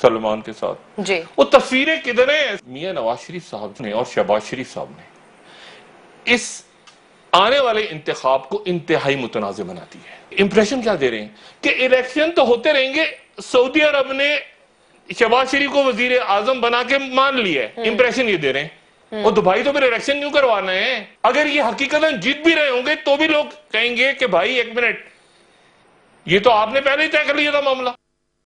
سلمان کے ساتھ۔ جی۔ وہ تصویریں کدھر ہیں؟ میاں نواز شریف صاحب نے اور شہباز شریف صاحب نے۔ اس آنے والے انتخاب کو انتہائی متنازع بناتی ہے۔ امپریشن کیا دے رہے ہیں؟ کہ الیکشن تو ہوتے رہیں گے سعودی عرب نے شہباز شریف کو وزیر اعظم بنا کے مان لیا ہے۔ امپریشن یہ دے رہے ہیں۔ اور دبائی تو پھر الیکشن کیوں کروانا ہے؟ اگر یہ حقیقت جیت بھی رہے ہوں گے تو بھی لوگ کہیں گے کہ بھائی ایک منٹ یہ تو آپ نے پہلے ہی طے کر لیا تھا معاملہ۔